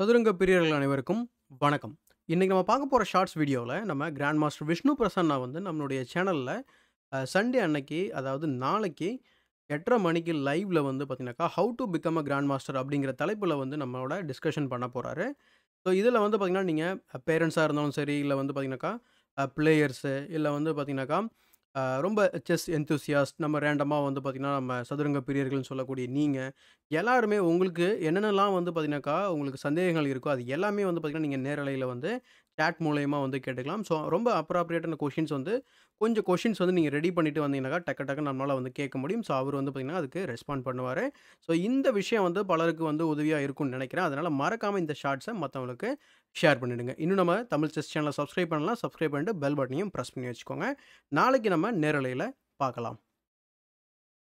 சதுரங்க பிரியர்கள் அனைவருக்கும் வணக்கம். இன்றைக்கி நம்ம பார்க்க போகிற ஷார்ட்ஸ் வீடியோவில் நம்ம கிராண்ட் மாஸ்டர் விஷ்ணு பிரசன்னா வந்து நம்மளுடைய சேனலில் சண்டே அன்னைக்கு அதாவது நாளைக்கு 8:30 மணிக்கு லைவில் வந்து பார்த்தீங்கன்னாக்கா, how to become a grand master" அப்படிங்கிற தலைப்பில் வந்து நம்மளோட டிஸ்கஷன் பண்ண போகிறாரு ஸோ இதில் வந்து பார்த்திங்கன்னா நீங்கள் பேரண்ட்ஸாக இருந்தாலும் சரி, இல்லை வந்து பார்த்தீங்கன்னாக்கா, பிளேயர்ஸு இல்லை வந்து பார்த்திங்கனாக்கா அ ரொம்ப செஸ் எந்தூசியாஸ்ட் நம்ம ரேண்டமா வந்து பார்த்தீங்கன்னா, நம்ம சதுரங்க பிரியர்கள்னு சொல்லக்கூடிய நீங்க, எல்லாருமே உங்களுக்கு என்னென்னலாம் வந்து பார்த்தீங்கன்னாக்கா, உங்களுக்கு சந்தேகங்கள் இருக்கோ, அது எல்லாமே வந்து பார்த்தீங்கன்னா, நீங்க நேரலையில வந்து சேட் மூலயமா வந்து கேட்டுக்கலாம். ஸோ ரொம்ப அப்ராப்ரியேட்டான கொஷின்ஸ் வந்து கொஞ்சம் கொஷின்ஸ் வந்து நீங்கள் ரெடி பண்ணிட்டு வந்தீங்கன்னாக்கா, டக்கு டக்குன்னு நம்மளால் வந்து கேட்க முடியும். ஸோ அவர் வந்து பார்த்தீங்கன்னா, அதுக்கு ரெஸ்பாண்ட் பண்ணுவார் ஸோ இந்த விஷயம் வந்து பலருக்கு வந்து உதவியாக இருக்கும்னு நினைக்கிறேன் அதனால் மறக்காமல் இந்த ஷார்ட்ஸை மற்றவங்களுக்கு ஷேர் பண்ணிவிடுங்க இன்னும் நம்ம தமிழ் செஸ் சேனலை சப்ஸ்கிரைப் பண்ணலாம் சப்ஸ்கிரைப் பண்ணிட்டு பெல் பட்டனையும் பிரஸ் பண்ணி வச்சுக்கோங்க. நாளைக்கு நம்ம நேரலையில் பார்க்கலாம்.